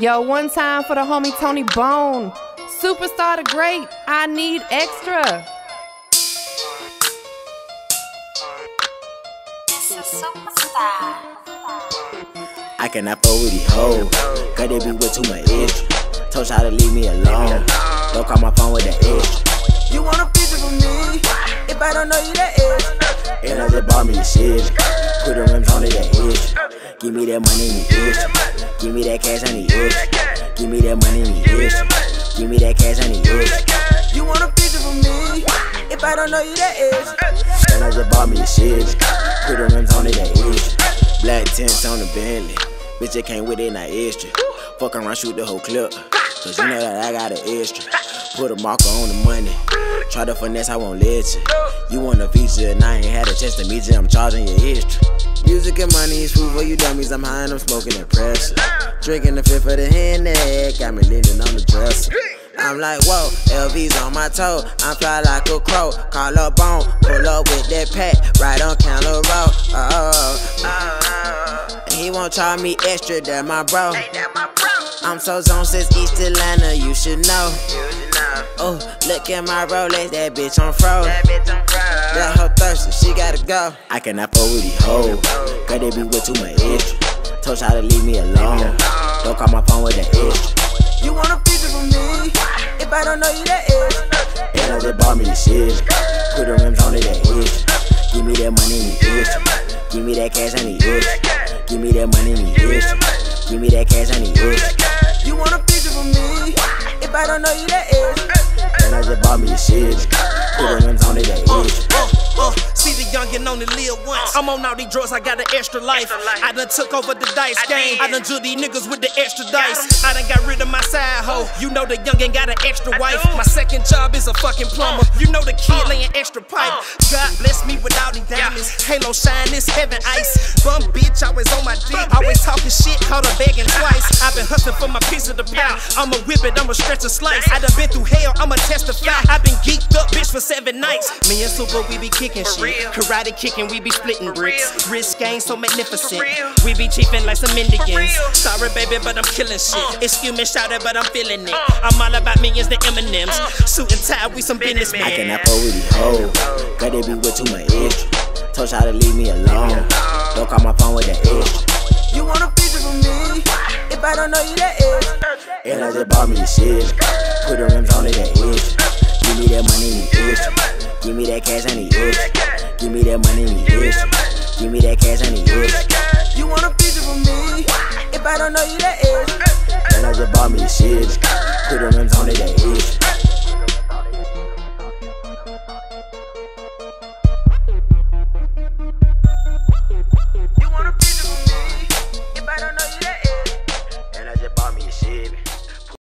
Yo, one time for the homie Tony Bone. Supastar Da Great, I need extra. I cannot fuck with these hoes, cause they be with too much extra. Told y'all to leave me alone. Don't call my phone with that extra. You want a feature from me? If I don't know you, that is. And I just bought me the shit. Give me that money, me extra. Give me that cash, I need extra. Give me that money, me extra. Give me that cash, I need extra. You want a feature from me? If I don't know you, that is. Just bought me the shit. Put the rims on it, that extra. Black tints on the Bentley. Bitch, it came with it, not extra. Fuck around, shoot the whole clip. Cause you know that I got an extra. Put a marker on the money. Try to finesse, I won't let you. You want a feature and I ain't had a chance to meet you, I'm charging your history. Music and money is food for you dummies, I'm high and I'm smoking that pressure. Drinking the fifth of the hand that got me leaning on the dresser. I'm like, whoa, LV's on my toe. I'm fly like a crow. Call up bone, pull up with that pack, right on counter road. Oh, oh, And he won't charge me extra, that my bro. I'm so zone since East Atlanta, you should know. Oh, look at my Rolex, that bitch on fro. That hoe thirsty, she gotta go. I cannot fuck with these hoes, cause they be with too much extra. Told y'all to leave me alone. Don't call my phone with that extra. You want a feature from me? If I don't know you, that is. And I just bought me the shit. Put the rims on it, that extra. Give me that money, me extra. Give me that cash, I need extra. Give me that money, me extra. Give me that cash, I need extra. You want a feature from me? If I don't know you, that is. And I just bought me a shit. Put the rims on it, that extra. Uh, uh, see the youngin' only live once. I'm on all these drugs, I got an extra life. I done took over the dice game. I done drew these niggas with the extra dice. I done got rid of my side hoe. You know the youngin' got an extra wife. My second job is a fucking plumber. You know the kid laying extra pipe. God bless me with all these diamonds. Halo shine, this heaven ice. Bum bitch, always on my dick. Always talking shit, caught her begging twice. I've been hustling for my piece of the pie. I'ma whip it, I'ma stretch a slice. I done been through hell, I'ma testify. i been geeked up, bitch, for seven nights. Me and Super, we be kicking shit. Karate kicking, we be splitting bricks. Wrist game so magnificent. We be chiefing like some Indians. Sorry, baby, but I'm killing shit. Excuse me, shout it, but I'm feeling it. I'm all about millions, the M&M's. Suit and tie, we some business businessmen. I cannot fuck with these hoes, cause they be with too much extra. Told y'all to leave me alone. Don't call my phone with that extra. You wanna feature from me? If I don't know you, that is. And I just bought me the shit. Put the rims on it, that extra. Give me that money, me extra. Give me that cash, I need extra. Give me that money, me extra. Give me that cash, I need extra. You want a feature from me? If I don't know you, that is. And I just bought me shit. Put the rims on it, that